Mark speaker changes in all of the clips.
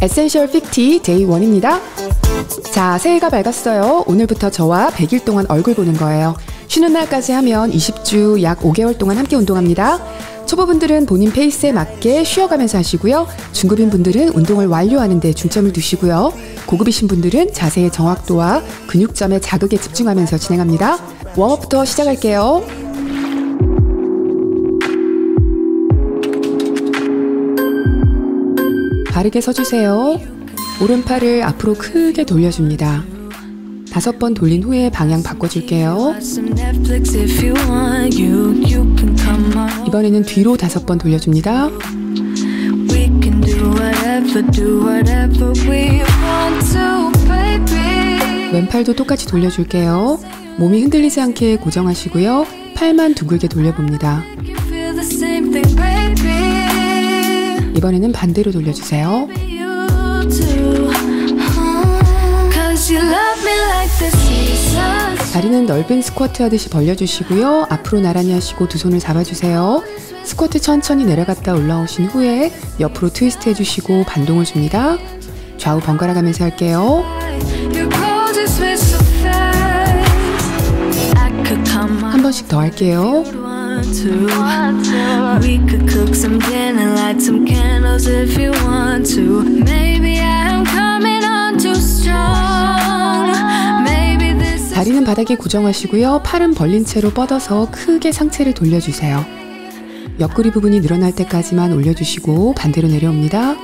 Speaker 1: Essential Fifty Day 1입니다. 자, 새해가 밝았어요. 오늘부터 저와 100일 동안 얼굴 보는 거예요. 쉬는 날까지 하면 20주 약 5개월 동안 함께 운동합니다. 초보분들은 본인 페이스에 맞게 쉬어가면서 하시고요. 중급인 분들은 운동을 완료하는 데 중점을 두시고요. 고급이신 분들은 자세의 정확도와 근육점의 자극에 집중하면서 진행합니다. Warm up부터 시작할게요. 바르게 서주세요. 오른팔을 앞으로 크게 돌려줍니다. 다섯 번 돌린 후에 방향 바꿔줄게요. 이번에는 뒤로 다섯 번 돌려줍니다. 왼팔도 똑같이 돌려줄게요. 몸이 흔들리지 않게 고정하시고요. 팔만 둥글게 돌려봅니다. 이번에는 반대로 돌려주세요. 다리는 넓은 스쿼트 하듯이 벌려주시고요. 앞으로 나란히 하시고 두 손을 잡아주세요. 스쿼트 천천히 내려갔다 올라오신 후에 옆으로 트위스트 해주시고 반동을 줍니다. 좌우 번갈아 가면서 할게요. 한 번씩 더 할게요. We could cook some dinner, light some candles if you want to. Maybe I'm coming on too strong. Maybe this 다리는 바닥에 고정하시고요. 팔은 벌린 채로 뻗어서 크게 상체를 돌려주세요. 옆구리 부분이 늘어날 때까지만 올려주시고 반대로 내려옵니다.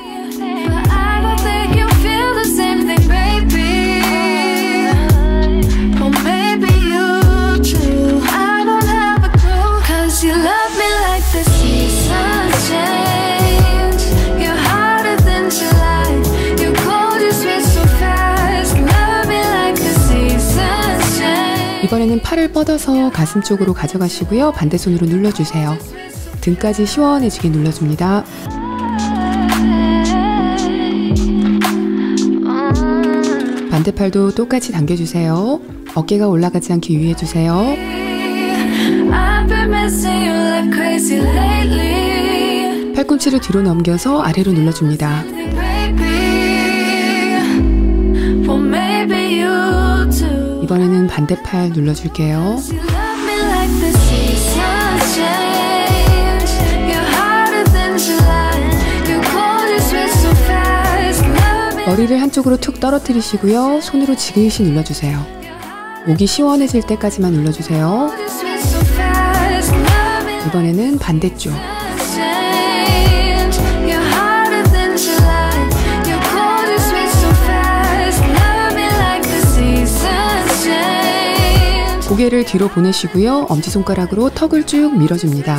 Speaker 1: 팔을 뻗어서 가슴 쪽으로 가져가시고요. 반대 손으로 눌러주세요. 등까지 시원해지게 눌러줍니다. 반대팔도 똑같이 당겨주세요. 어깨가 올라가지 않게 유의해주세요. 팔꿈치를 뒤로 넘겨서 아래로 눌러줍니다. 이번에는 반대팔 눌러줄게요. 머리를 한쪽으로 툭 떨어뜨리시고요. 손으로 지그시 눌러주세요. 목이 시원해질 때까지만 눌러주세요. 이번에는 반대쪽. 고개를 뒤로 보내시고요. 엄지손가락으로 턱을 쭉 밀어줍니다.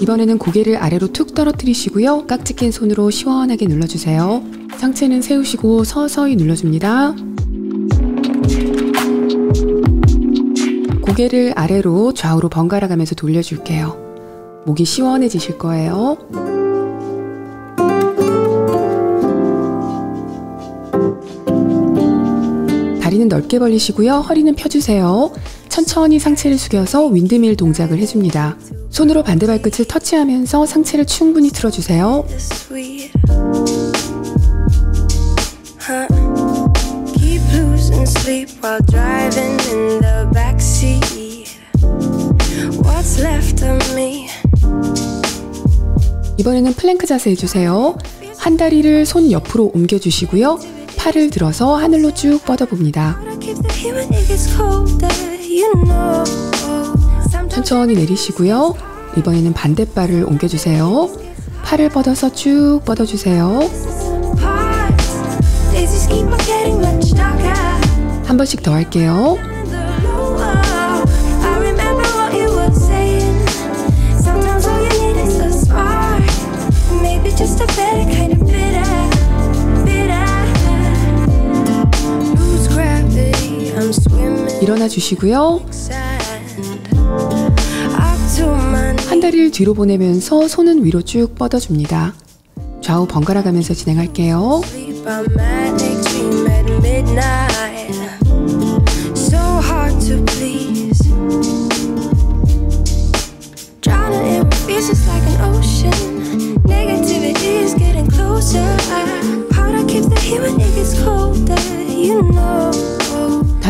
Speaker 1: 이번에는 고개를 아래로 툭 떨어뜨리시고요. 깍지 낀 손으로 시원하게 눌러주세요. 상체는 세우시고 서서히 눌러줍니다. 고개를 아래로 좌우로 번갈아 가면서 돌려줄게요. 목이 시원해지실 거예요. 다리는 넓게 벌리시고요. 허리는 펴주세요. 천천히 상체를 숙여서 windmill 동작을 해줍니다. 손으로 반대 발끝을 터치하면서 상체를 충분히 틀어주세요. 이번에는 플랭크 자세 해주세요. 한 다리를 손 옆으로 옮겨주시고요. 팔을 들어서 하늘로 쭉 뻗어봅니다. 천천히 내리시고요. 이번에는 반대발을 옮겨주세요. 팔을 뻗어서 쭉 뻗어주세요. 한 번씩 더 할게요. 일어나 주시고요. 한 다리를 뒤로 보내면서 손은 위로 쭉 뻗어줍니다. 좌우 번갈아 가면서 진행할게요.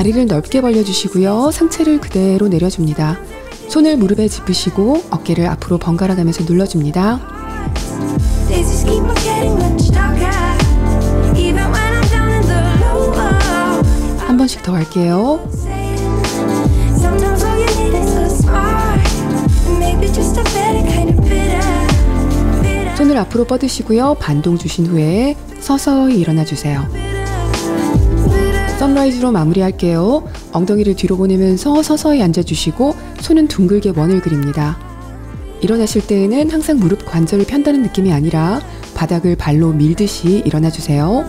Speaker 1: 다리를 넓게 벌려주시고요. 상체를 그대로 내려줍니다. 손을 무릎에 짚으시고 어깨를 앞으로 번갈아 가면서 눌러줍니다. 한 번씩 더 할게요. 손을 앞으로 뻗으시고요. 반동 주신 후에 서서히 일어나 주세요. 선라이즈로 마무리할게요. 엉덩이를 뒤로 보내면서 서서히 앉아주시고 손은 둥글게 원을 그립니다. 일어나실 때에는 항상 무릎 관절을 편다는 느낌이 아니라 바닥을 발로 밀듯이 일어나 주세요.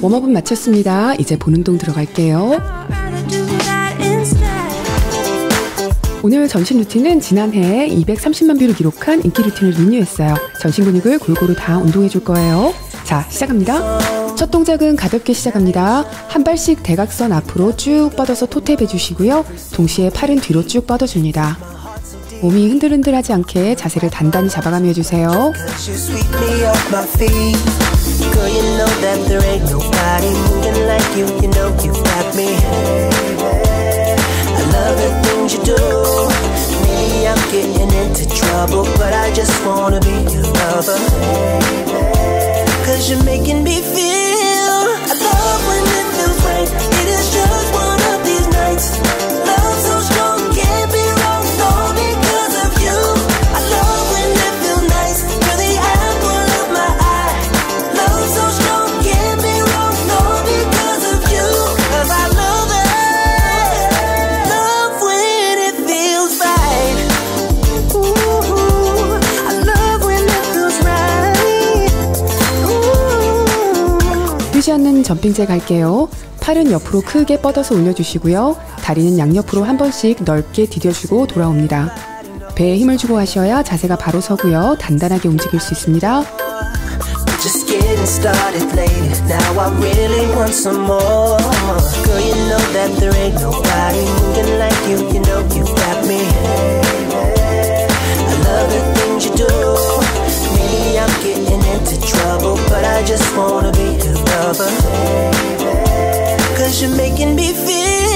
Speaker 1: 웜업은 마쳤습니다. 이제 본 운동 들어갈게요. 오늘 전신 루틴은 지난해 230만 view를 기록한 인기 루틴을 renew했어요. 전신 근육을 골고루 다 운동해 줄 거예요. 자, 시작합니다. 첫 동작은 가볍게 시작합니다. 한 발씩 대각선 앞으로 쭉 뻗어서 toe tap 해주시고요. 동시에 팔은 뒤로 쭉 뻗어줍니다. 몸이 흔들흔들하지 않게 자세를 단단히 잡아가며 해주세요. I'm getting into trouble, but I just wanna be your lover. 점핑제 갈게요. 팔은 옆으로 크게 뻗어서 올려주시고요. 다리는 양옆으로 한 번씩 넓게 디뎌주고 돌아옵니다. 배에 힘을 주고 하셔야 자세가 바로 서고요. 단단하게 움직일 수 있습니다.
Speaker 2: Into trouble, but I just wanna be your lover. Cause you're making me feel.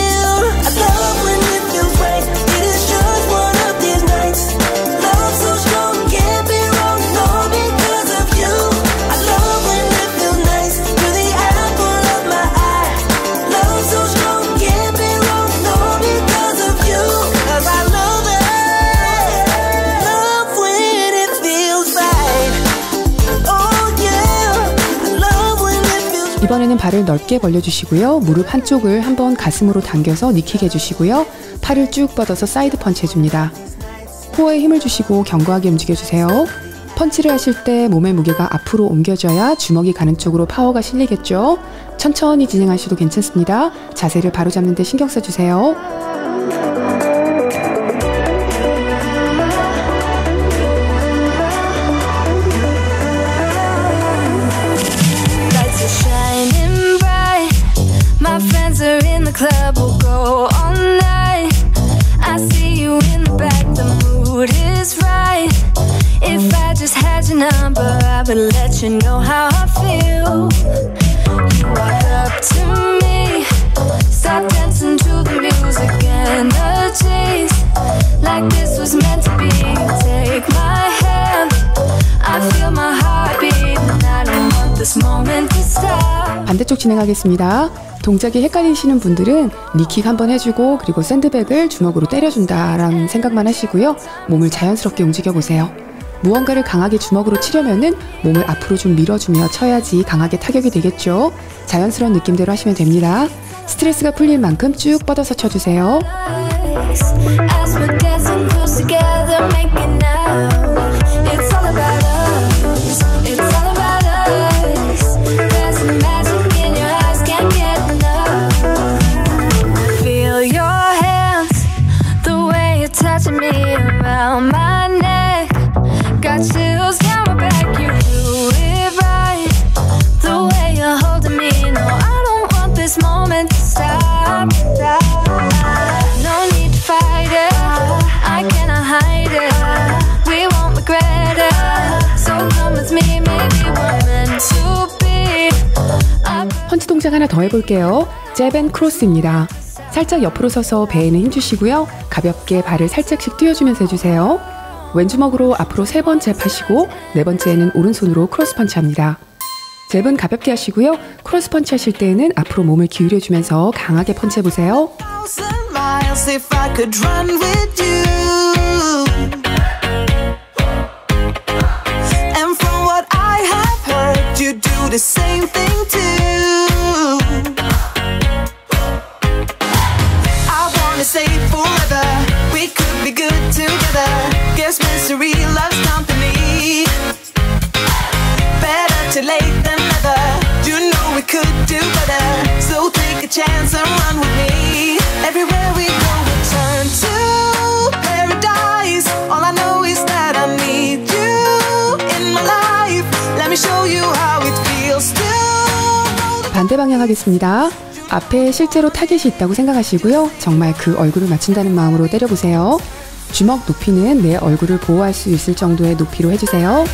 Speaker 1: 이번에는 발을 넓게 벌려주시고요. 무릎 한쪽을 한번 가슴으로 당겨서 knee kick 해주시고요. 팔을 쭉 뻗어서 side punch 해줍니다. 코어에 힘을 주시고 견고하게 움직여주세요. 펀치를 하실 때 몸의 무게가 앞으로 옮겨져야 주먹이 가는 쪽으로 파워가 실리겠죠. 천천히 진행하셔도 괜찮습니다. 자세를 바로 잡는 데 신경 써주세요.
Speaker 3: The club, we'll go all night. I see you in the back, the mood is right. If I just had your number, I would let you know how I feel. You walk up to me, start dancing to the music and the chase. Like this was meant to be. Take my hand, I feel my heart beat, and I don't want this moment to stop.
Speaker 1: 반대쪽 진행하겠습니다. 동작이 헷갈리시는 분들은 니킥 한번 해주고 그리고 샌드백을 주먹으로 때려준다라는 생각만 하시고요. 몸을 자연스럽게 움직여 보세요. 무언가를 강하게 주먹으로 치려면은 몸을 앞으로 좀 밀어주며 쳐야지 강하게 타격이 되겠죠. 자연스러운 느낌대로 하시면 됩니다. 스트레스가 풀릴 만큼 쭉 뻗어서 쳐주세요. 동작 하나 더 해볼게요. Jab and cross입니다. 살짝 옆으로 서서 배에는 힘주시고요. 가볍게 발을 살짝씩 띄워주면서 해주세요. 왼주먹으로 앞으로 세 번 잽 하시고 네 번째는 오른손으로 cross punch 합니다. 잽은 가볍게 하시고요. Cross punch 하실 때에는 앞으로 몸을 기울여주면서 강하게 펀치 해보세요.
Speaker 4: You do the same thing too. I wanna say forever, we could be good together. Guess misery loves company. Better too late than never. You know we could do better. So take a chance and run with me.
Speaker 1: 반대 방향 하겠습니다. 앞에 실제로 타겟이 있다고 생각하시고요. 정말 그 얼굴을 맞춘다는 마음으로 때려보세요. 주먹 높이는 내 얼굴을 보호할 수 있을 정도의 높이로 해주세요.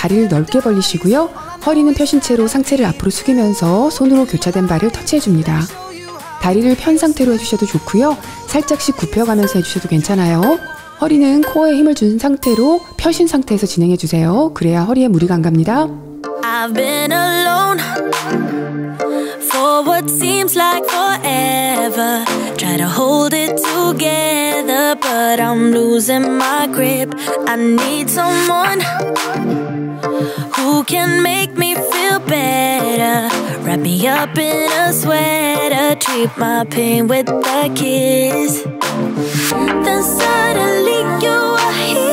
Speaker 1: 다리를 넓게 벌리시고요. 허리는 펴신 채로 상체를 앞으로 숙이면서 손으로 교차된 발을 터치해줍니다. 다리를 편 상태로 해주셔도 좋고요. 살짝씩 굽혀가면서 해주셔도 괜찮아요. 허리는 코어에 힘을 준 상태로 펴신 상태에서 진행해주세요. 그래야 허리에 무리가 안 갑니다.
Speaker 3: For what seems like forever. Try to hold it together, but I'm losing my grip. I need someone who can make me feel better. Wrap me up in a sweater, treat my pain with a kiss. Then suddenly you are here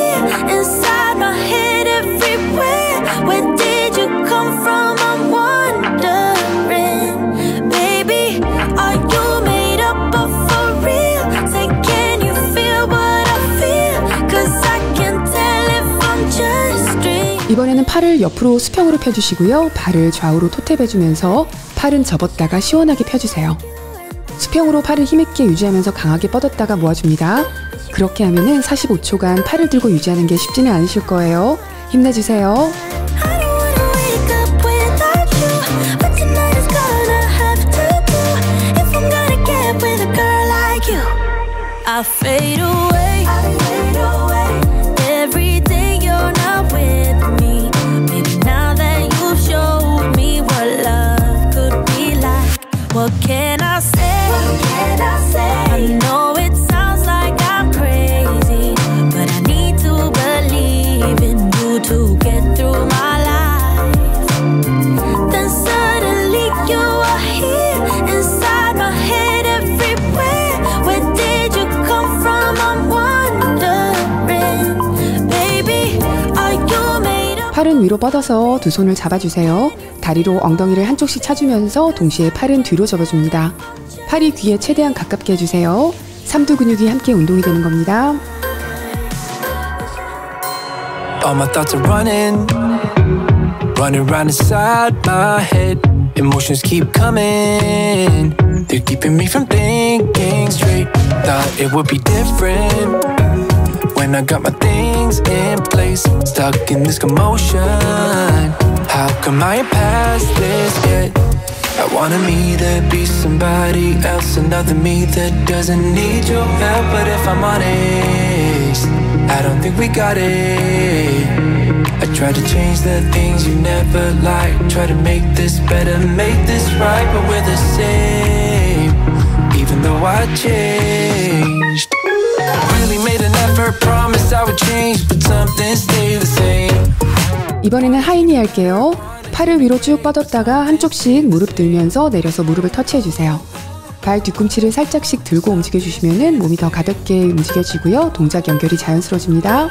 Speaker 1: 이번에는 팔을 옆으로 수평으로 펴주시고요. 발을 좌우로 토탭해주면서 팔은 접었다가 시원하게 펴주세요. 수평으로 팔을 힘있게 유지하면서 강하게 뻗었다가 모아줍니다. 그렇게 하면은 45초간 팔을 들고 유지하는 게 쉽지는 않으실 거예요. 힘내주세요. 위로 뻗어서 두 손을 잡아주세요. 다리로 엉덩이를 한쪽씩 차주면서 동시에 팔은 뒤로 접어줍니다. 팔이 귀에 최대한 가깝게 해주세요. 삼두 근육이 함께 운동이 되는 겁니다.
Speaker 5: All my thoughts are running, running round inside my head. Emotions keep coming, they're keeping me from thinking straight. Thought it would be different when I got my things in place. Stuck in this commotion. How come I past this yet? I wanted me to be somebody else, another me that doesn't need your help. But if I'm honest, I don't think we got it. I tried to change the things you never liked. Try to make this better, make this right, but we're the same. Even though I changed, effort. Promised I would change, but something stayed the same.
Speaker 1: 이번에는 하이니 할게요. 팔을 위로 쭉 뻗었다가 한쪽씩 무릎 들면서 내려서 무릎을 터치해 주세요. 발 뒤꿈치를 살짝씩 들고 움직여 주시면 몸이 더 가볍게 움직여지고요. 동작 연결이 자연스러워집니다.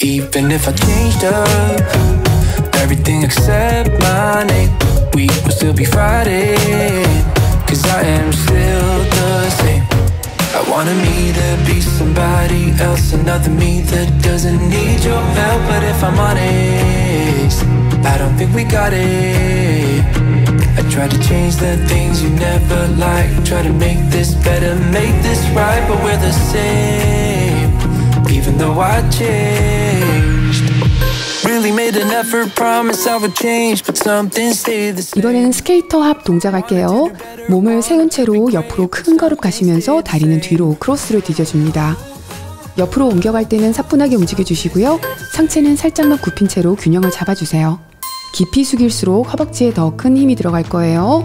Speaker 5: Even if I changed up everything except my name, we will still be fighting. Cause I am still the same. I wanted me to be somebody else, another me that doesn't need your help. But if I'm honest, I don't think we got it. I try to change the things you never liked. Try to make this better, make this right, but we're the same. Even though I changed,
Speaker 1: 이번에는 skater hop 동작 할게요. 몸을 세운 채로 옆으로 큰 걸음 가시면서 다리는 뒤로 크로스를 디뎌줍니다. 옆으로 옮겨갈 때는 사뿐하게 움직여 주시고요. 상체는 살짝만 굽힌 채로 균형을 잡아주세요. 깊이 숙일수록 허벅지에 더 큰 힘이 들어갈 거예요.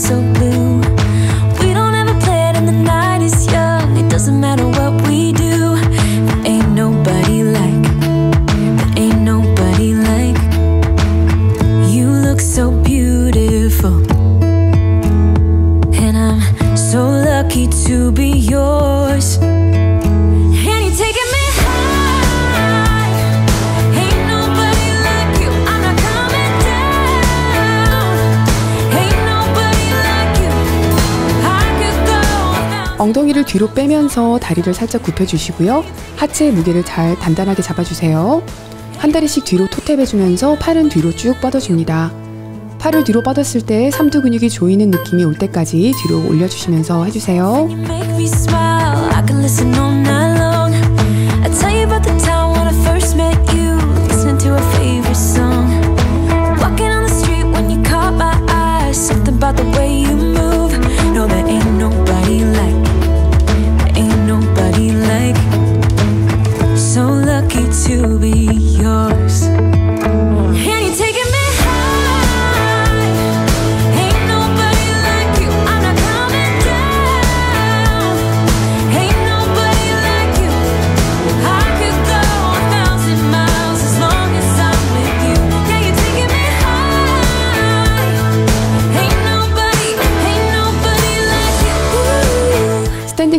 Speaker 3: So
Speaker 1: 뒤로 빼면서 다리를 살짝 굽혀주시고요. 하체의 무게를 잘 단단하게 잡아주세요. 한 다리씩 뒤로 토탭해주면서 팔은 뒤로 쭉 뻗어줍니다. 팔을 뒤로 뻗었을 때 삼두 근육이 조이는 느낌이 올 때까지 뒤로 올려주시면서 해주세요.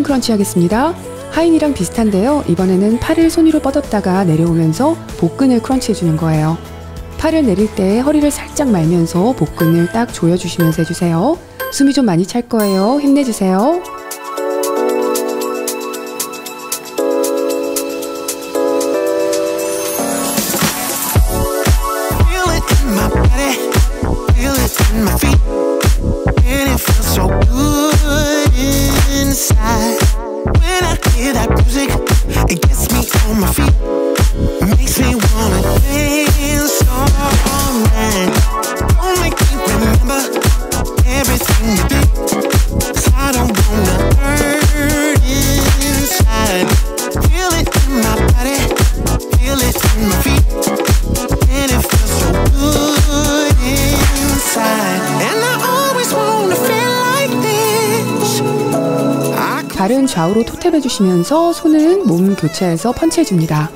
Speaker 1: Standing crunch 하겠습니다. High knee랑 비슷한데요. 이번에는 팔을 손 위로 뻗었다가 내려오면서 복근을 crunch 해주는 거예요. 팔을 내릴 때 허리를 살짝 말면서 복근을 딱 조여주시면서 해주세요. 숨이 좀 많이 찰 거예요. 힘내주세요. 탭해 주시면서 손은 몸 교차해서 펀치해 줍니다.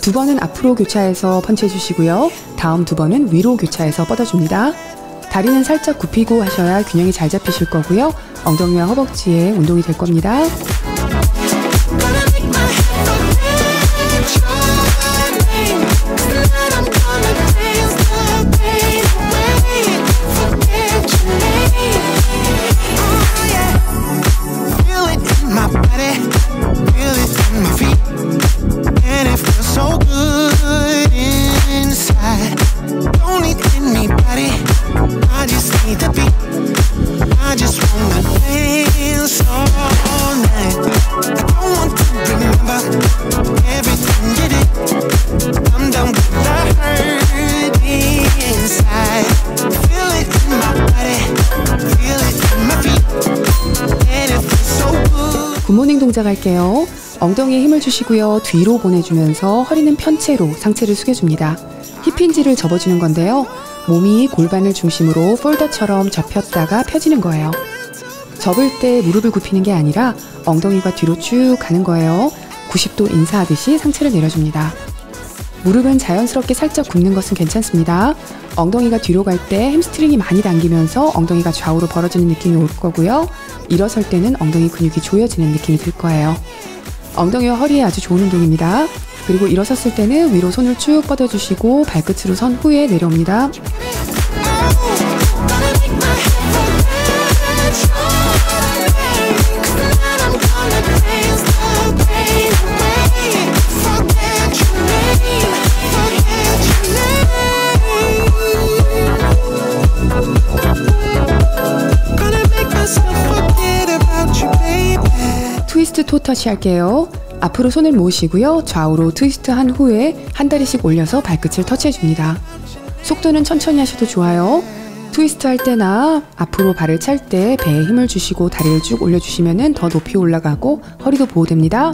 Speaker 1: 두 번은 앞으로 교차해서 펀치해 주시고요. 다음 두 번은 위로 교차해서 뻗어 줍니다. 다리는 살짝 굽히고 하셔야 균형이 잘 잡히실 거고요. 엉덩이와 허벅지에 운동이 될 겁니다. 동작 할게요. 엉덩이에 힘을 주시고요. 뒤로 보내주면서 허리는 편 채로 상체를 숙여줍니다. Hip hinge를 접어주는 건데요. 몸이 골반을 중심으로 폴더처럼 접혔다가 펴지는 거예요. 접을 때 무릎을 굽히는 게 아니라 엉덩이가 뒤로 쭉 가는 거예요. 90도 인사하듯이 상체를 내려줍니다. 무릎은 자연스럽게 살짝 굽는 것은 괜찮습니다. 엉덩이가 뒤로 갈 때 햄스트링이 많이 당기면서 엉덩이가 좌우로 벌어지는 느낌이 올 거고요. 일어설 때는 엉덩이 근육이 조여지는 느낌이 들 거예요. 엉덩이와 허리에 아주 좋은 운동입니다. 그리고 일어섰을 때는 위로 손을 쭉 뻗어주시고 발끝으로 선 후에 내려옵니다. Twist toe touch 할게요. 앞으로 손을 모으시고요. 좌우로 트위스트 한 후에 한 다리씩 올려서 발끝을 터치해 줍니다. 속도는 천천히 하셔도 좋아요. 트위스트 할 때나 앞으로 발을 찰 때 배에 힘을 주시고 다리를 쭉 올려주시면 더 높이 올라가고 허리도 보호됩니다.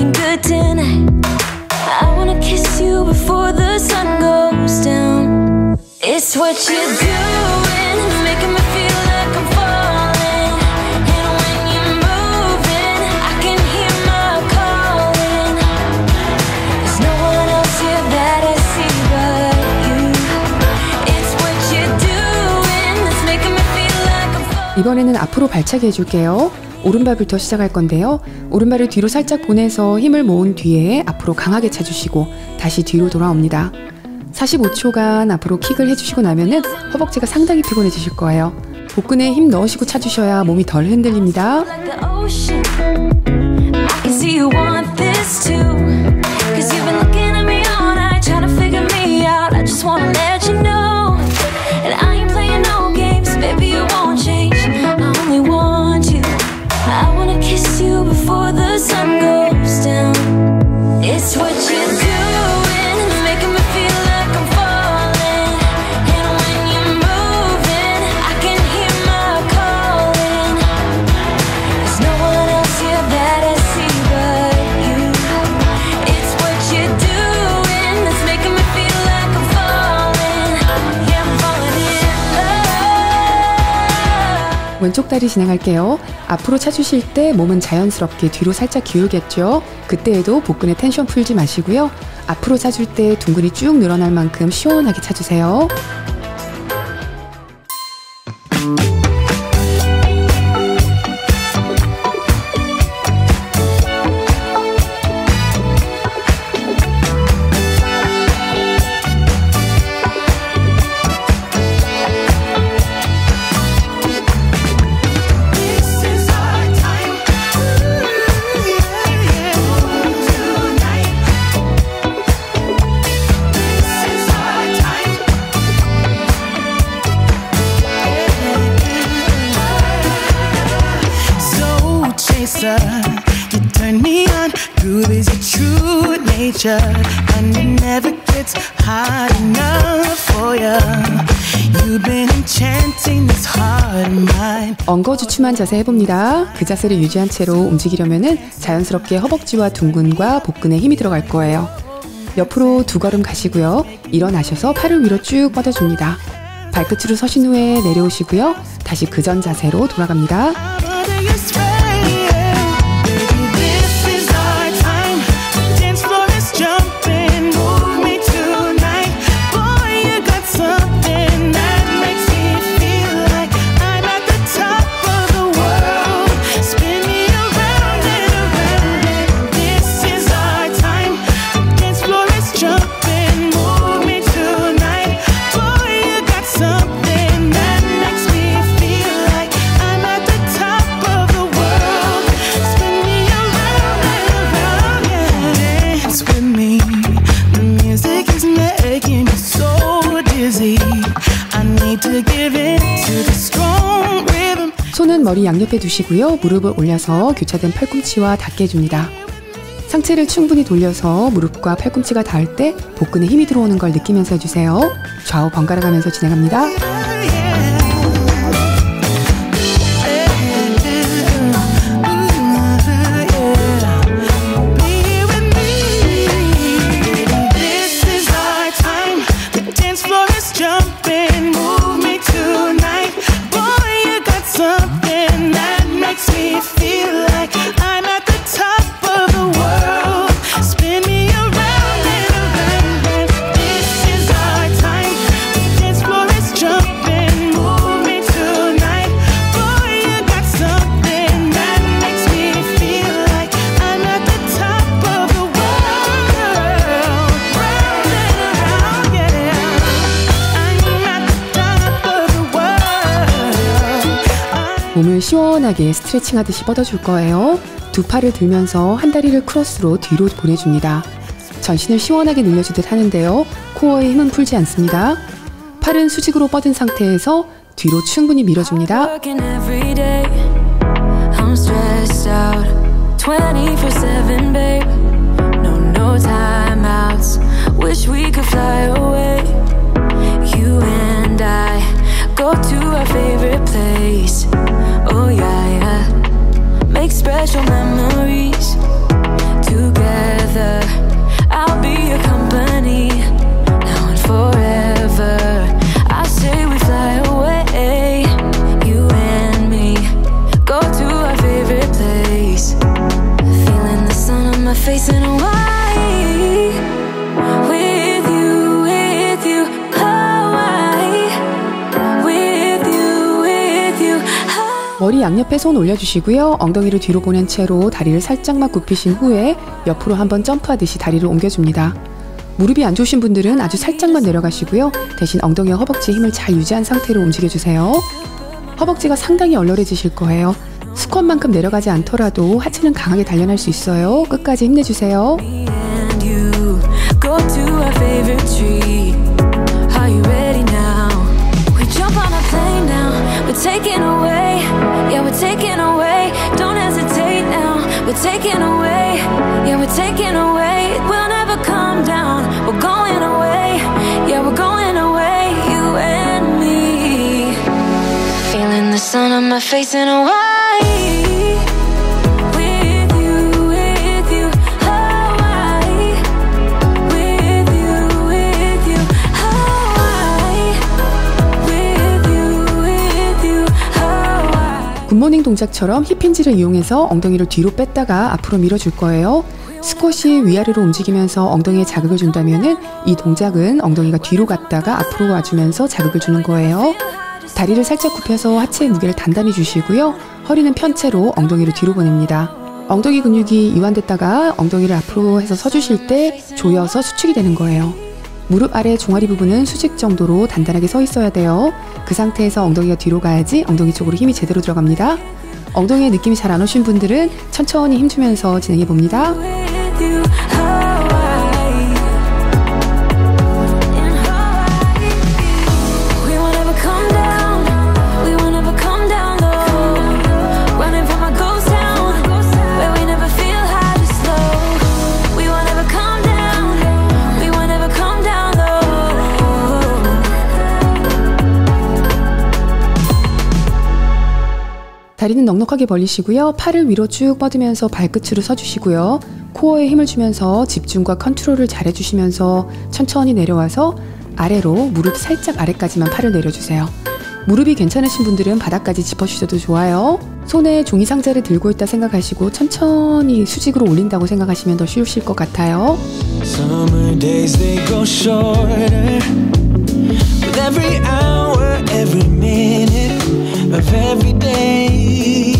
Speaker 3: looking good tonight. I wanna kiss you before the sun goes down. It's what you're doing, making me feel like I'm falling. And when you're moving, I can hear my calling. There's no one else here that I see but you. It's what you're doing that's making me feel like I'm falling.
Speaker 1: 이번에는 앞으로 발차기 해줄게요. 오른발부터 시작할 건데요. 오른발을 뒤로 살짝 보내서 힘을 모은 뒤에 앞으로 강하게 차주시고 다시 뒤로 돌아옵니다. 45초간 앞으로 킥을 해주시고 나면은 허벅지가 상당히 피곤해지실 거예요. 복근에 힘 넣으시고 차주셔야 몸이 덜 흔들립니다. 왼쪽 다리 진행할게요. 앞으로 차주실 때 몸은 자연스럽게 뒤로 살짝 기울겠죠. 그때에도 복근에 텐션 풀지 마시고요. 앞으로 차줄 때 둥근이 쭉 늘어날 만큼 시원하게 차주세요. 엉거주춤한 자세 해봅니다. 그 자세를 유지한 채로 움직이려면은 자연스럽게 허벅지와 둥근과 복근에 힘이 들어갈 거예요. 옆으로 두 걸음 가시고요. 일어나셔서 팔을 위로 쭉 뻗어줍니다. 발끝으로 서신 후에 내려오시고요. 다시 그전 자세로 돌아갑니다. 머리 양옆에 두시고요. 무릎을 올려서 교차된 팔꿈치와 닿게 해줍니다. 상체를 충분히 돌려서 무릎과 팔꿈치가 닿을 때 복근에 힘이 들어오는 걸 느끼면서 해주세요. 좌우 번갈아 가면서 진행합니다. 시원하게 스트레칭 하듯이 뻗어줄 거예요. 두 팔을 들면서 한 다리를 크로스로 뒤로 보내줍니다. 전신을 시원하게 늘려주듯 하는데요. 코어에 힘은 풀지 않습니다. 팔은 수직으로 뻗은 상태에서 뒤로 충분히 밀어줍니다.
Speaker 3: Working every day. I'm stressed out. 24 7, babe. No, no timeouts. Wish we could fly away.
Speaker 1: 옆에 손 올려주시고요. 엉덩이를 뒤로 보낸 채로 다리를 살짝만 굽히신 후에 옆으로 한번 점프하듯이 다리를 옮겨줍니다. 무릎이 안 좋으신 분들은 아주 살짝만 내려가시고요. 대신 엉덩이와 허벅지에 힘을 잘 유지한 상태로 움직여주세요. 허벅지가 상당히 얼얼해지실 거예요. 스쿼트만큼 내려가지 않더라도 하체는 강하게 단련할 수 있어요. 끝까지 힘내주세요.
Speaker 3: We're taking away. Don't hesitate now. We're taking away. Yeah, we're taking away. We'll never come down. We're going away. Yeah, we're going away. You and me. Feeling the sun on my face in Hawaii.
Speaker 1: 굿모닝 동작처럼 힙힌지를 이용해서 엉덩이를 뒤로 뺐다가 앞으로 밀어줄 거예요. 스쿼시 위아래로 움직이면서 엉덩이에 자극을 준다면 은 이 동작은 엉덩이가 뒤로 갔다가 앞으로 와주면서 자극을 주는 거예요. 다리를 살짝 굽혀서 하체의 무게를 단단히 주시고요. 허리는 편 채로 엉덩이를 뒤로 보냅니다. 엉덩이 근육이 이완됐다가 엉덩이를 앞으로 해서 서주실 때 조여서 수축이 되는 거예요. 무릎 아래 종아리 부분은 수직 정도로 단단하게 서 있어야 돼요. 그 상태에서 엉덩이가 뒤로 가야지 엉덩이 쪽으로 힘이 제대로 들어갑니다. 엉덩이에 느낌이 잘 안 오신 분들은 천천히 힘주면서 진행해 봅니다. 다리는 넉넉하게 벌리시고요. 팔을 위로 쭉 뻗으면서 발끝으로 서주시고요. 코어에 힘을 주면서 집중과 컨트롤을 잘 해주시면서 천천히 내려와서 아래로 무릎 살짝 아래까지만 팔을 내려주세요. 무릎이 괜찮으신 분들은 바닥까지 짚어주셔도 좋아요. 손에 종이 상자를 들고 있다 생각하시고 천천히 수직으로 올린다고 생각하시면 더 쉬우실 것 같아요.
Speaker 6: Of every day.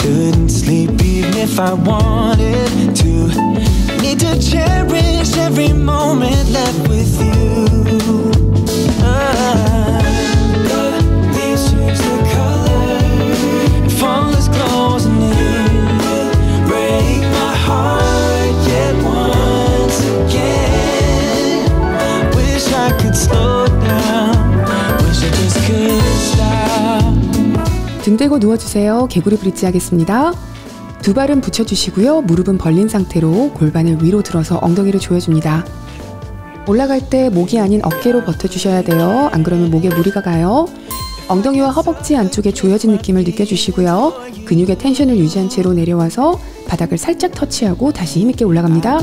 Speaker 6: Couldn't sleep even if I wanted to. Need to cherish every moment left with you.
Speaker 1: 등 대고 누워주세요. 개구리 브릿지 하겠습니다. 두 발은 붙여주시고요. 무릎은 벌린 상태로 골반을 위로 들어서 엉덩이를 조여줍니다. 올라갈 때 목이 아닌 어깨로 버텨주셔야 돼요. 안 그러면 목에 무리가 가요. 엉덩이와 허벅지 안쪽에 조여진 느낌을 느껴주시고요. 근육의 텐션을 유지한 채로 내려와서 바닥을 살짝 터치하고 다시 힘있게 올라갑니다.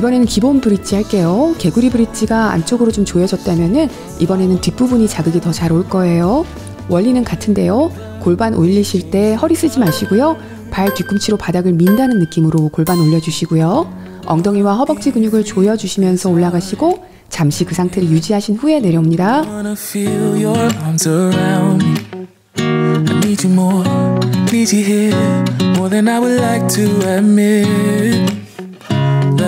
Speaker 1: 이번에는 기본 브릿지 할게요. 개구리 브릿지가 안쪽으로 좀 조여졌다면은 이번에는 뒷부분이 자극이 더 잘 올 거예요. 원리는 같은데요. 골반 올리실 때 허리 쓰지 마시고요. 발 뒤꿈치로 바닥을 민다는 느낌으로 골반 올려주시고요. 엉덩이와 허벅지 근육을 조여주시면서 올라가시고 잠시 그 상태를 유지하신 후에 내려옵니다.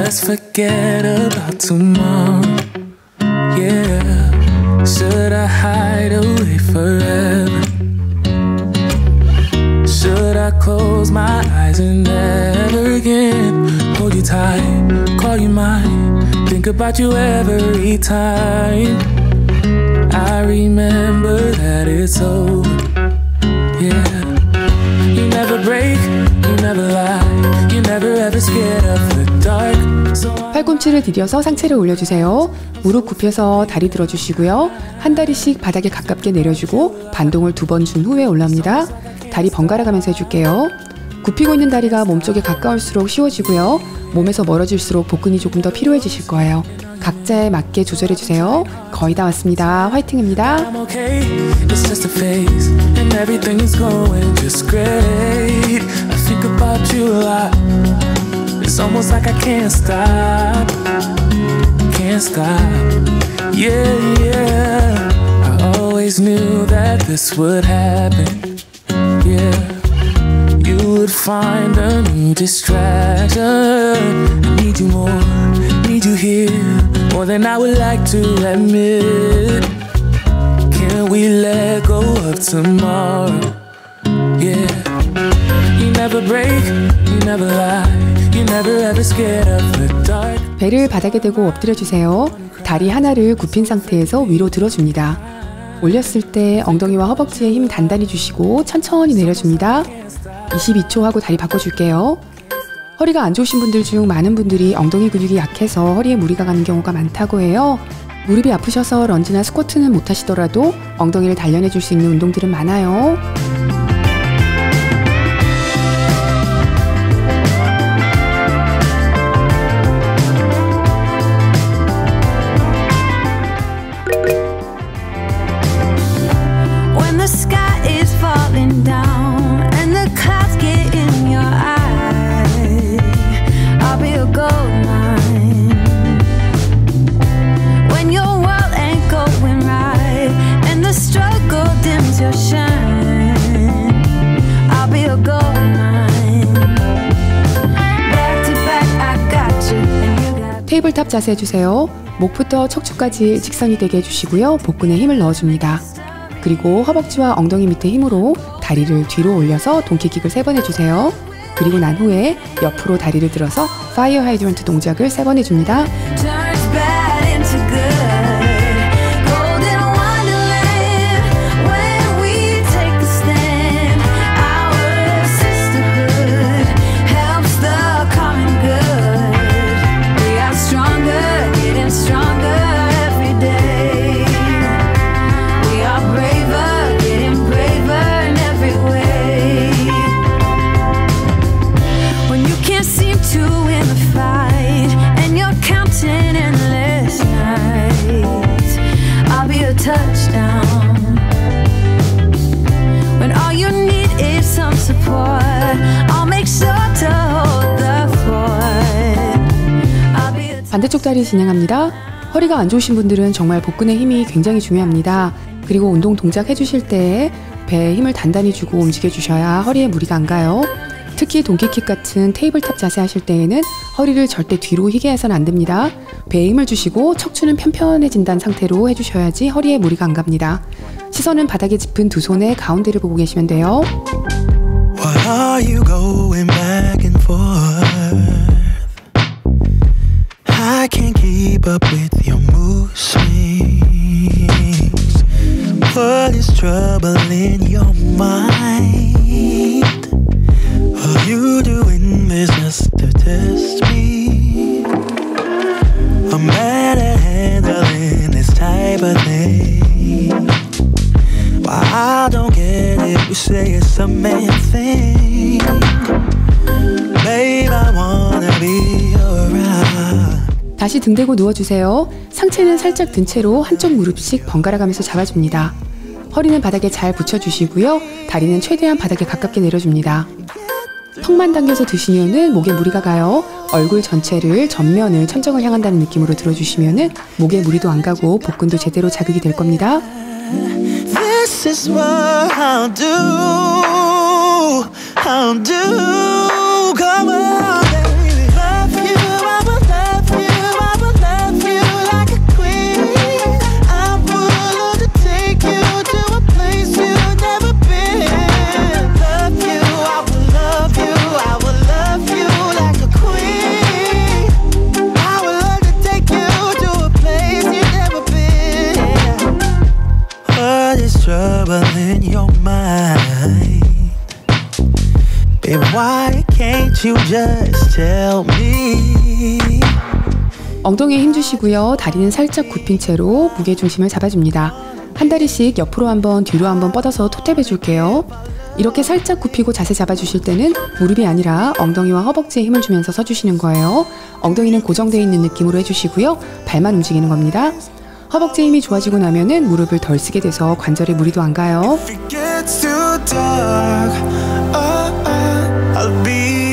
Speaker 7: Let's forget about tomorrow. Yeah, should I hide away forever? Should I close my eyes and never again hold you tight, call you mine, think about you every time? I remember that it's over. Yeah. You never break, you never lie, you never ever scared of the dark.
Speaker 1: 팔꿈치를 들여서 상체를 올려주세요. 무릎 굽혀서 다리 들어주시고요. 한 다리씩 바닥에 가깝게 내려주고 반동을 두 번 준 후에 올라옵니다. 다리 번갈아 가면서 해줄게요. 굽히고 있는 다리가 몸쪽에 가까울수록 쉬워지고요. 몸에서 멀어질수록 복근이 조금 더 필요해지실 거예요. 각자에 맞게 조절해주세요. 거의 다 왔습니다. 화이팅입니다.
Speaker 7: It's almost like I can't stop, can't stop. Yeah, yeah. I always knew that this would happen. Yeah, you would find a new distraction. I need you more, need you here, more than I would like to admit. Can we let go of tomorrow? Yeah. You never break, you never lie,
Speaker 1: 배를 바닥에 대고 엎드려 주세요. 다리 하나를 굽힌 상태에서 위로 들어줍니다. 올렸을 때 엉덩이와 허벅지에 힘 단단히 주시고 천천히 내려줍니다. 22초 하고 다리 바꿔줄게요. 허리가 안 좋으신 분들 중 많은 분들이 엉덩이 근육이 약해서 허리에 무리가 가는 경우가 많다고 해요. 무릎이 아프셔서 런지나 스쿼트는 못 하시더라도 엉덩이를 단련해 줄 수 있는 운동들은 많아요. 자세 해주세요. 목부터 척추까지 직선이 되게 해주시고요. 복근에 힘을 넣어줍니다. 그리고 허벅지와 엉덩이 밑에 힘으로 다리를 뒤로 올려서 donkey kick을 세 번 해주세요. 그리고 난 후에 옆으로 다리를 들어서 fire hydrant 동작을 세 번 해줍니다.
Speaker 3: Touchdown. When all you need is some support, I'll make sure to hold the fort.
Speaker 1: 반대쪽 다리 진행합니다. 허리가 안 좋으신 분들은 정말 복근의 힘이 굉장히 중요합니다. 그리고 운동 동작 해주실 때 배에 힘을 단단히 주고 움직여 주셔야 허리에 무리가 안 가요. 특히 donkey kick 같은 tabletop 자세 하실 때에는 허리를 절대 뒤로 휘게 해서는 안 됩니다. 배에 힘을 주시고 척추는 편편해진다는 상태로 해주셔야지 허리에 무리가 안 갑니다. 시선은 바닥에 짚은 두 손의 가운데를 보고 계시면 돼요.
Speaker 4: What is troubling your mind? You doing just to test me? I'm bad at handling this type of thing. Why I don't get it, you say it's a man thing. Babe, I wanna be around.
Speaker 1: 다시 등 대고 누워주세요. 상체는 살짝 든 채로 한쪽 무릎씩 번갈아 가면서 잡아줍니다. 허리는 바닥에 잘 붙여주시고요. 다리는 최대한 바닥에 가깝게 내려줍니다. 턱만 당겨서 드시면은 목에 무리가 가요. 얼굴 전체를 전면을 천정을 향한다는 느낌으로 들어주시면은 목에 무리도 안 가고 복근도 제대로 자극이 될 겁니다.
Speaker 4: This is what I'll do. I'll do. You just tell me?
Speaker 1: 엉덩이에 힘 주시고요. 다리는 살짝 굽힌 채로 무게 중심을 잡아줍니다. 한 다리씩 옆으로 한번 뒤로 한번 뻗어서 토탭해 줄게요. 이렇게 살짝 굽히고 자세 잡아주실 때는 무릎이 아니라 엉덩이와 허벅지에 힘을 주면서 서주시는 거예요. 엉덩이는 고정되어 있는 느낌으로 해주시고요. 발만 움직이는 겁니다. 허벅지 힘이 좋아지고 나면은 무릎을 덜 쓰게 돼서 관절에 무리도 안 가요.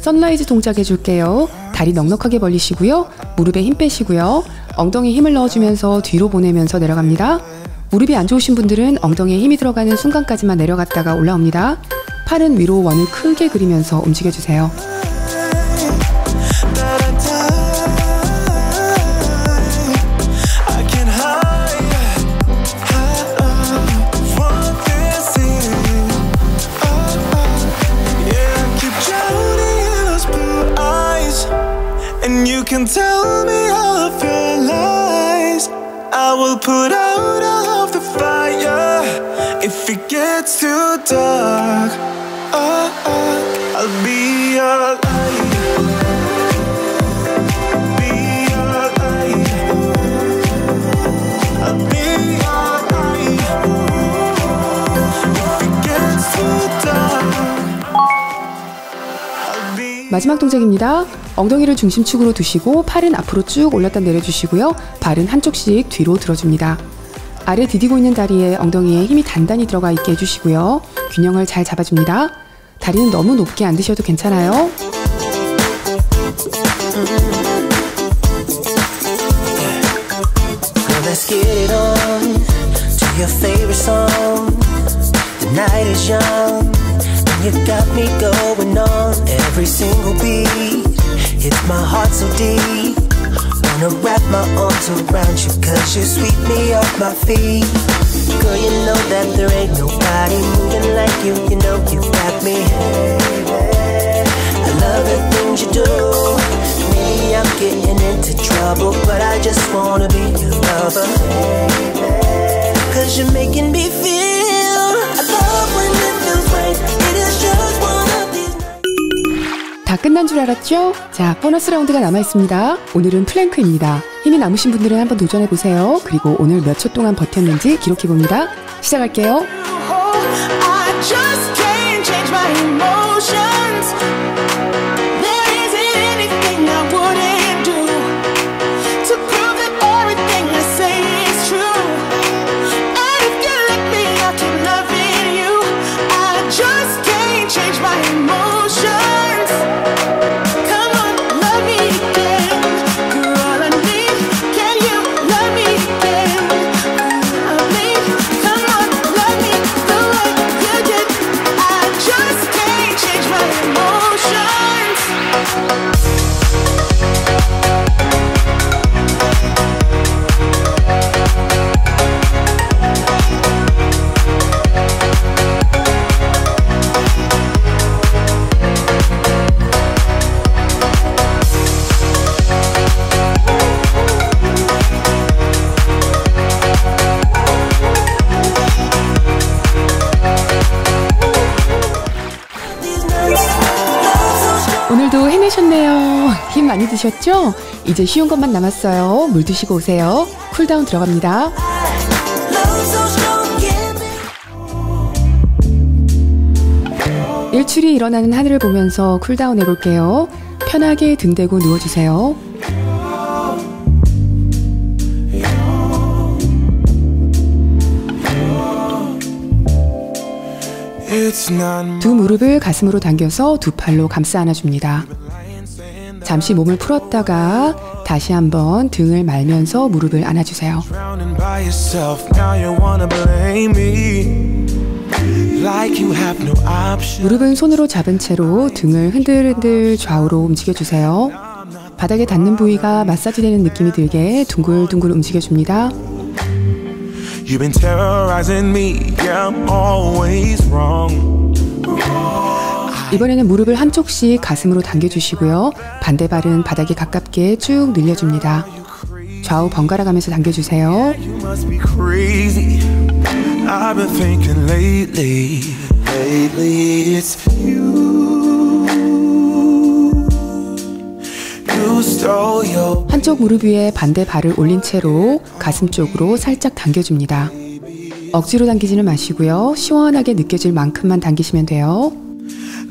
Speaker 1: Sunrise 동작 해줄게요. 다리 넉넉하게 벌리시고요. 무릎에 힘 빼시고요. 엉덩이에 힘을 넣어주면서 뒤로 보내면서 내려갑니다. 무릎이 안 좋으신 분들은 엉덩이에 힘이 들어가는 순간까지만 내려갔다가 올라옵니다. 팔은 위로 원을 크게 그리면서 움직여주세요.
Speaker 4: Put out all of the fire if it gets too dark. Oh, oh, I'll be your light.
Speaker 1: 마지막 동작입니다. 엉덩이를 중심축으로 두시고 팔은 앞으로 쭉 올렸다 내려주시고요. 발은 한쪽씩 뒤로 들어줍니다. 아래 디디고 있는 다리에 엉덩이에 힘이 단단히 들어가 있게 해주시고요. 균형을 잘 잡아줍니다. 다리는 너무 높게 안 드셔도 괜찮아요.
Speaker 2: Hits my heart so deep. Wanna wrap my arms around you, cause you sweep me off my feet. Girl, you know that there ain't nobody moving like you. You know you got me. I love the things you do. Maybe I'm getting into trouble, but I just wanna be your lover. Cause you're making me feel.
Speaker 1: 끝난 줄 알았죠? 자, 보너스 라운드가 남아 있습니다. 오늘은 플랭크입니다. 힘이 남으신 분들은 한번 도전해 보세요. 그리고 오늘 몇 초 동안 버텼는지 기록해 봅니다. 시작할게요. 힘 많이 드셨죠? 이제 쉬운 것만 남았어요. 물 드시고 오세요. Cool down 들어갑니다. 일출이 일어나는 하늘을 보면서 cool down 해볼게요. 편하게 등 대고 누워주세요. 두 무릎을 가슴으로 당겨서 두 팔로 감싸 안아줍니다. 잠시 몸을 풀었다가 다시 한번 등을 말면서 무릎을 안아주세요. 무릎은 손으로 잡은 채로 등을 흔들흔들 좌우로 움직여주세요. 바닥에 닿는 부위가 마사지되는 느낌이 들게 둥글둥글 움직여줍니다. 이번에는 무릎을 한쪽씩 가슴으로 당겨주시고요. 반대 발은 바닥에 가깝게 쭉 늘려줍니다. 좌우 번갈아 가면서 당겨주세요. 한쪽 무릎 위에 반대 발을 올린 채로 가슴 쪽으로 살짝 당겨줍니다. 억지로 당기지는 마시고요. 시원하게 느껴질 만큼만 당기시면 돼요.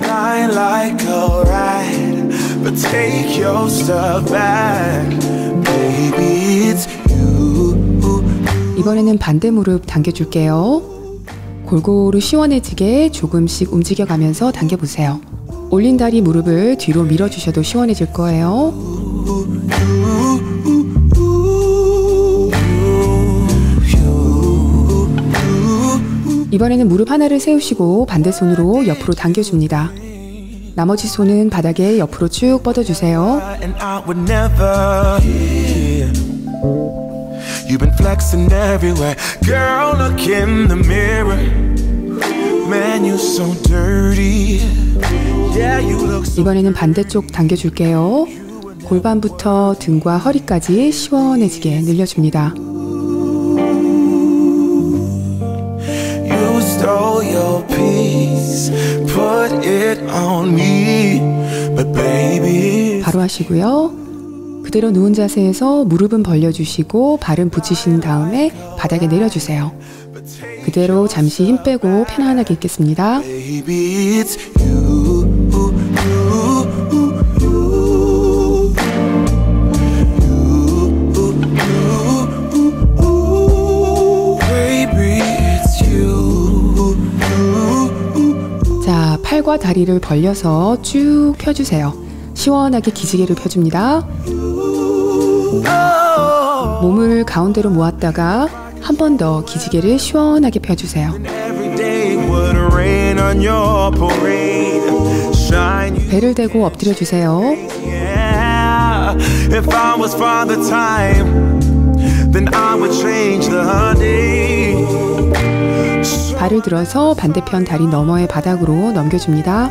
Speaker 4: Line like a rat. But take your stuff back. Baby, it's you.
Speaker 1: 이번에는 반대 무릎 당겨줄게요. 골고루 시원해지게 조금씩 움직여가면서 당겨보세요. 올린 다리 무릎을 뒤로 밀어주셔도 시원해질 거예요. 이번에는 무릎 하나를 세우시고 반대 손으로 옆으로 당겨줍니다. 나머지 손은 바닥에 옆으로 쭉 뻗어주세요. 이번에는 반대쪽 당겨줄게요. 골반부터 등과 허리까지 시원해지게 늘려줍니다.
Speaker 4: Stole your peace, put it on me. But baby,
Speaker 1: 바로 하시고요. 그대로 누운 자세에서 무릎은 벌려주시고 발은 붙이신 다음에 바닥에 내려주세요. 그대로 잠시 힘 빼고 편안하게 있겠습니다.
Speaker 4: Baby,
Speaker 1: 팔과 다리를 벌려서 쭉 펴주세요. 시원하게 기지개를 펴줍니다. 몸을 가운데로 모았다가 한 번 더 기지개를 시원하게 펴주세요. 배를 대고 엎드려 주세요. 발을 들어서 반대편 다리 너머의 바닥으로 넘겨줍니다.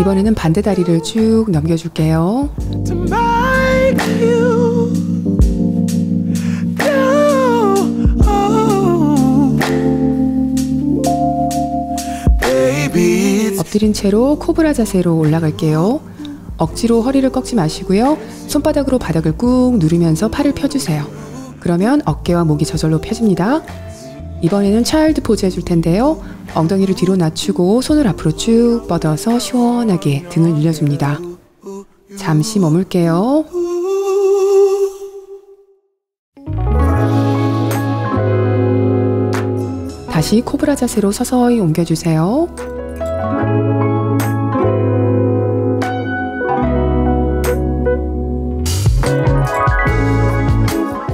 Speaker 1: 이번에는 반대 다리를 쭉 넘겨줄게요. 엎드린 채로 코브라 자세로 올라갈게요. 억지로 허리를 꺾지 마시고요. 손바닥으로 바닥을 꾹 누르면서 팔을 펴주세요. 그러면 어깨와 목이 저절로 펴집니다. 이번에는 차일드 포즈 해줄 텐데요. 엉덩이를 뒤로 낮추고 손을 앞으로 쭉 뻗어서 시원하게 등을 늘려줍니다. 잠시 머물게요. 다시 코브라 자세로 서서히 옮겨주세요.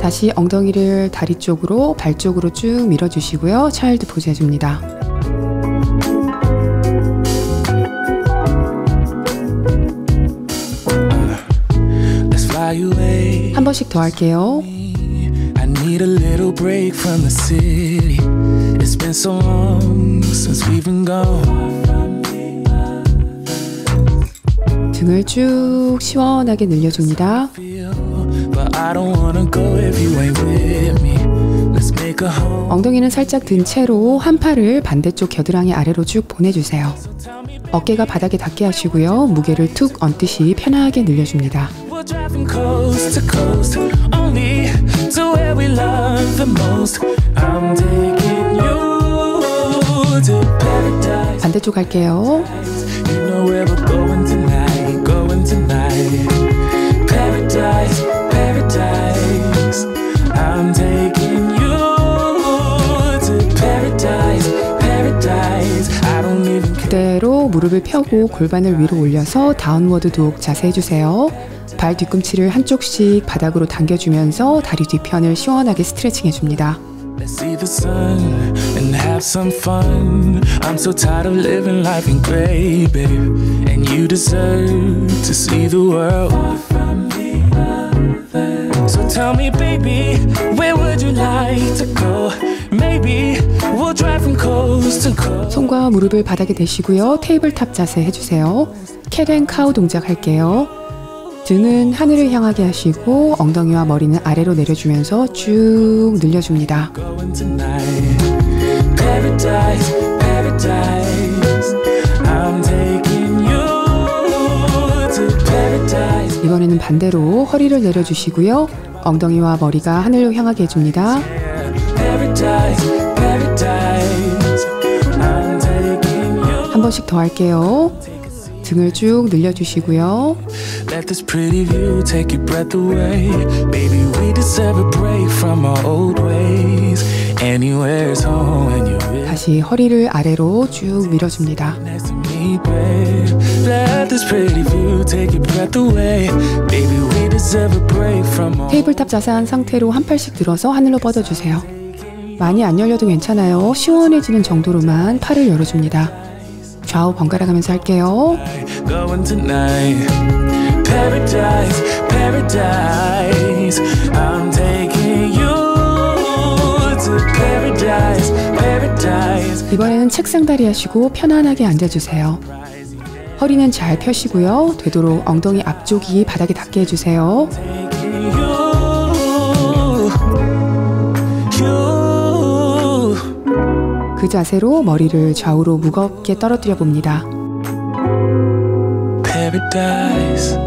Speaker 1: 다시 엉덩이를 다리 쪽으로 발 쪽으로 쭉 밀어주시고요. 차일드 포즈 해줍니다. 한 번씩 더 할게요.
Speaker 7: I need a little break from the city. It's been so long since we've been gone.
Speaker 1: 등을 쭉 시원하게 늘려줍니다. 엉덩이는 살짝 든 채로 한 팔을 반대쪽 겨드랑이 아래로 쭉 보내주세요. 어깨가 바닥에 닿게 하시고요. 무게를 툭 얹듯이 편하게 늘려줍니다. 반대쪽 갈게요. 무릎을 펴고 골반을 위로 올려서 downward dog 자세 해주세요. 발 뒤꿈치를 한쪽씩 바닥으로 당겨주면서 다리 뒤편을 시원하게 스트레칭 해줍니다.
Speaker 7: Let's see the sun and have some fun. I'm so tired of living life in gray, babe. And you deserve to see the world. So tell me, baby, where would you like to go?
Speaker 1: 손과 무릎을 바닥에 대시고요. 테이블탑 자세 해주세요. 캣앤 카우 동작 할게요. 등은 하늘을 향하게 하시고 엉덩이와 머리는 아래로 내려주면서 쭉 늘려줍니다. 이번에는 반대로 허리를 내려주시고요. 엉덩이와 머리가 하늘로 향하게 해줍니다. 한 번씩 더 할게요. 등을 쭉 늘려주시고요.
Speaker 7: Let this pretty view take your breath away. Baby, we deserve a break from our old ways. Anywhere's home when you're with
Speaker 1: 다시 허리를 아래로 쭉 밀어줍니다.
Speaker 7: next to me, babe. Let this pretty view take your breath away. Baby, we deserve a break from our
Speaker 1: tabletop 자세한 상태로 한 팔씩 들어서 하늘로 뻗어주세요. 많이 안 열려도 괜찮아요. 시원해지는 정도로만 팔을 열어줍니다. 좌우 번갈아 가면서 할게요. 이번에는 책상 다리 하시고 편안하게 앉아주세요. 허리는 잘 펴시고요. 되도록 엉덩이 앞쪽이 바닥에 닿게 해주세요. 그 자세로 머리를 좌우로 무겁게 떨어뜨려 봅니다.
Speaker 7: Paradise.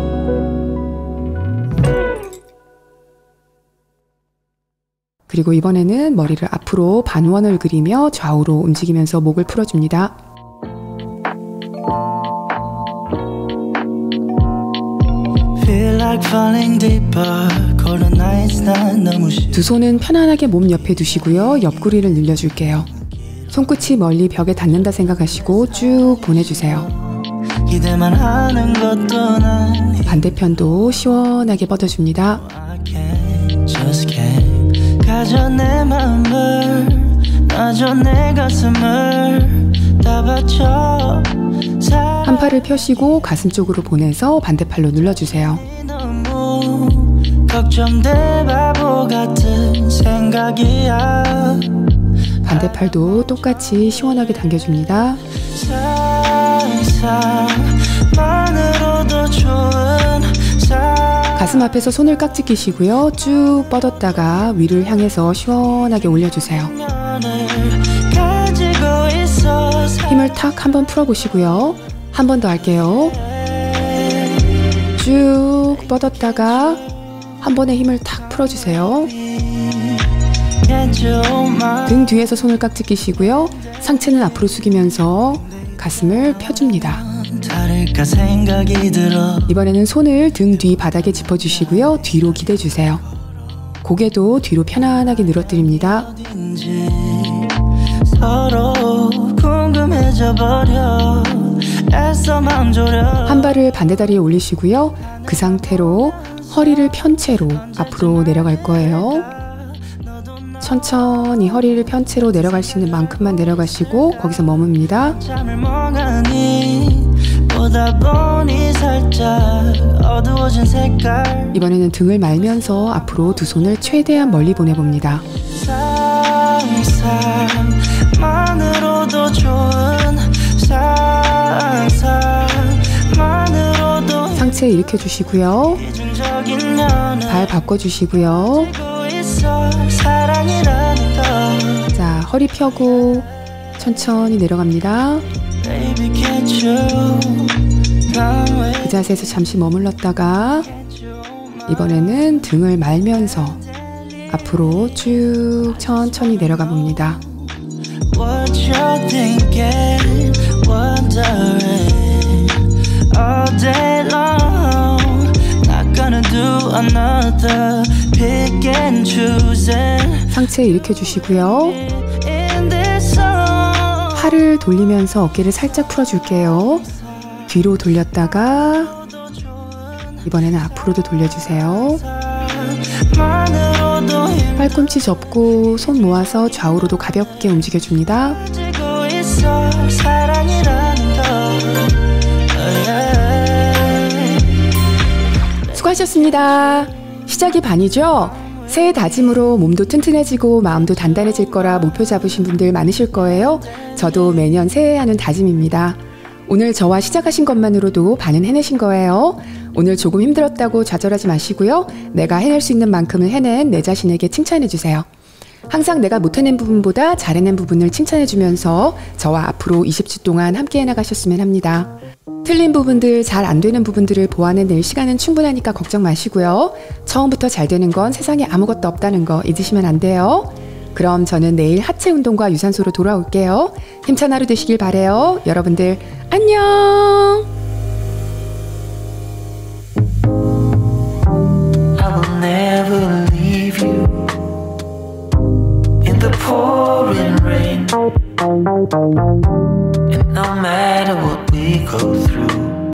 Speaker 1: 그리고 이번에는 머리를 앞으로 반원을 그리며 좌우로 움직이면서 목을 풀어줍니다. 두 손은 편안하게 몸 옆에 두시고요. 옆구리를 늘려줄게요. 손끝이 멀리 벽에 닿는다 생각하시고 쭉 보내주세요. 반대편도 시원하게 뻗어줍니다. 한 팔을 펴시고 가슴 쪽으로 보내서 반대팔로 눌러주세요.
Speaker 4: 걱정돼 바보 같은 생각이야
Speaker 1: 반대팔도 똑같이 시원하게 당겨줍니다. 가슴 앞에서 손을 깍지 끼시고요. 쭉 뻗었다가 위를 향해서 시원하게 올려주세요. 힘을 탁 한번 풀어보시고요. 한 번 더 할게요. 쭉 뻗었다가 한 번에 힘을 탁 풀어주세요. 등 뒤에서 손을 깍지 끼시고요. 상체는 앞으로 숙이면서 가슴을 펴줍니다. 이번에는 손을 등 뒤 바닥에 짚어주시고요. 뒤로 기대주세요. 고개도 뒤로 편안하게 늘어뜨립니다. 한 발을 반대 다리에 올리시고요. 그 상태로 허리를 편 채로 앞으로 내려갈 거예요. 천천히 허리를 편 채로 내려갈 수 있는 만큼만 내려가시고 거기서 머뭅니다. 이번에는 등을 말면서 앞으로 두 손을 최대한 멀리 보내봅니다. 상체 일으켜 주시고요. 발 바꿔 주시고요. 자, 허리 펴고 천천히 내려갑니다. 그 자세에서 잠시 머물렀다가 이번에는 등을 말면서 앞으로 쭉 천천히 내려가 봅니다.
Speaker 8: Do another pick and choosing
Speaker 1: 상체 일으켜 주시고요. 팔을 돌리면서 어깨를 살짝 풀어 줄게요. 뒤로 돌렸다가 이번에는 앞으로도 돌려주세요. 팔꿈치 접고 손 모아서 좌우로도 가볍게 움직여줍니다. 수고하셨습니다. 시작이 반이죠? 새해 다짐으로 몸도 튼튼해지고 마음도 단단해질 거라 목표 잡으신 분들 많으실 거예요. 저도 매년 새해 하는 다짐입니다. 오늘 저와 시작하신 것만으로도 반은 해내신 거예요. 오늘 조금 힘들었다고 좌절하지 마시고요. 내가 해낼 수 있는 만큼을 해낸 내 자신에게 칭찬해 주세요. 항상 내가 못해낸 부분보다 잘해낸 부분을 칭찬해주면서 저와 앞으로 20주 동안 함께 해나가셨으면 합니다. 틀린 부분들, 잘 안 되는 부분들을 보완해낼 시간은 충분하니까 걱정 마시고요. 처음부터 잘 되는 건 세상에 아무것도 없다는 거 잊으시면 안 돼요. 그럼 저는 내일 하체 운동과 유산소로 돌아올게요. 힘찬 하루 되시길 바래요. 여러분들 안녕.
Speaker 8: I will never leave you pouring rain. And no matter what we go through,